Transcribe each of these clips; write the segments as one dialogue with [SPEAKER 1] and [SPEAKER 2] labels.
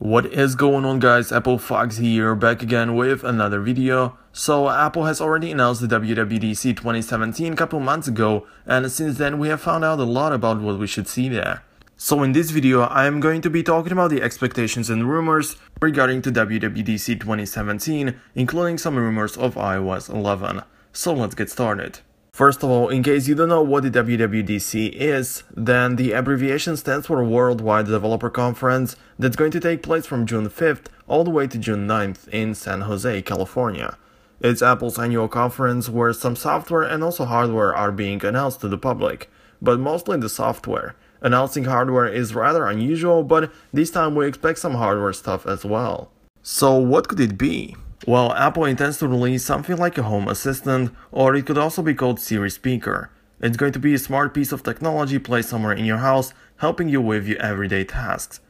[SPEAKER 1] What is going on guys, Apple Fox here, back again with another video. So Apple has already announced the WWDC 2017 a couple months ago and since then we have found out a lot about what we should see there. So in this video I am going to be talking about the expectations and rumors regarding to WWDC 2017 including some rumors of iOS 11. So let's get started. First of all, in case you don't know what the WWDC is, then the abbreviation stands for Worldwide Developer Conference that's going to take place from June 5th all the way to June 9th in San Jose, California. It's Apple's annual conference where some software and also hardware are being announced to the public, but mostly the software. Announcing hardware is rather unusual, but this time we expect some hardware stuff as well. So what could it be? Well, Apple intends to release something like a home assistant, or it could also be called Siri Speaker. It's going to be a smart piece of technology placed somewhere in your house, helping you with your everyday tasks.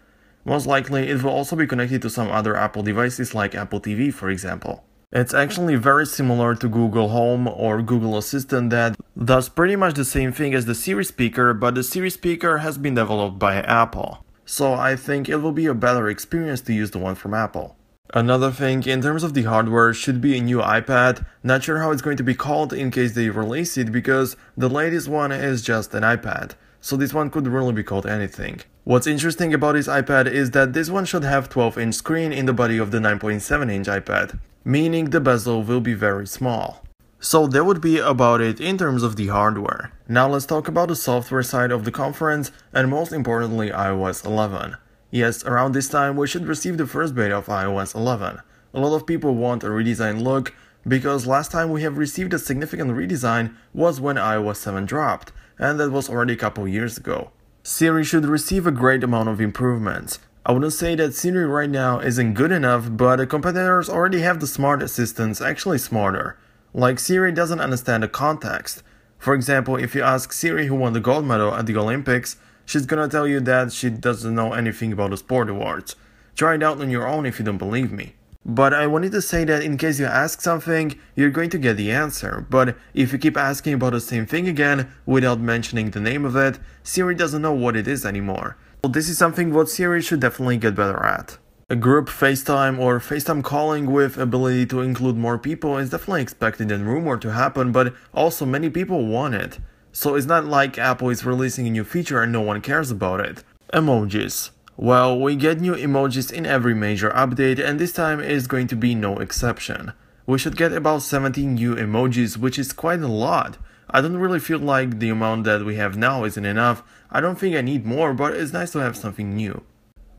[SPEAKER 1] Most likely, it will also be connected to some other Apple devices like Apple TV, for example. It's actually very similar to Google Home or Google Assistant that does pretty much the same thing as the Siri speaker, but the Siri speaker has been developed by Apple. So I think it will be a better experience to use the one from Apple. Another thing, in terms of the hardware, should be a new iPad. Not sure how it's going to be called in case they release it because the latest one is just an iPad. So this one could really be called anything. What's interesting about this iPad is that this one should have 12 inch screen in the body of the 9.7 inch iPad, meaning the bezel will be very small. So that would be about it in terms of the hardware. Now let's talk about the software side of the conference and most importantly iOS 11. Yes, around this time we should receive the first beta of iOS 11. A lot of people want a redesigned look because last time we have received a significant redesign was when iOS 7 dropped, and that was already a couple years ago. Siri should receive a great amount of improvements. I wouldn't say that Siri right now isn't good enough, but the competitors already have the smart assistants actually smarter. Like Siri doesn't understand the context. For example, if you ask Siri who won the gold medal at the Olympics, she's gonna tell you that she doesn't know anything about the sport awards. Try it out on your own if you don't believe me. But I wanted to say that in case you ask something, you're going to get the answer. But if you keep asking about the same thing again without mentioning the name of it, Siri doesn't know what it is anymore. This is something what Siri should definitely get better at. A group FaceTime or FaceTime calling with ability to include more people is definitely expected and rumored to happen, but also many people want it. So it's not like Apple is releasing a new feature and no one cares about it. Emojis. Well, we get new emojis in every major update and this time is going to be no exception. We should get about 17 new emojis, which is quite a lot. I don't really feel like the amount that we have now isn't enough. I don't think I need more, but it's nice to have something new.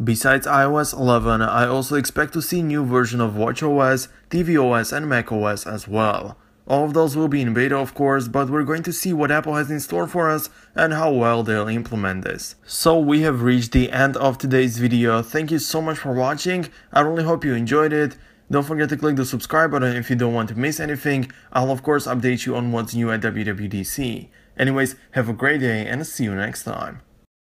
[SPEAKER 1] Besides iOS 11, I also expect to see new version of watchOS, tvOS and macOS as well. All of those will be in beta of course, but we're going to see what Apple has in store for us and how well they'll implement this. So we have reached the end of today's video, thank you so much for watching, I really hope you enjoyed it. Don't forget to click the subscribe button if you don't want to miss anything, I'll of course update you on what's new at WWDC. Anyways, have a great day and see you next time.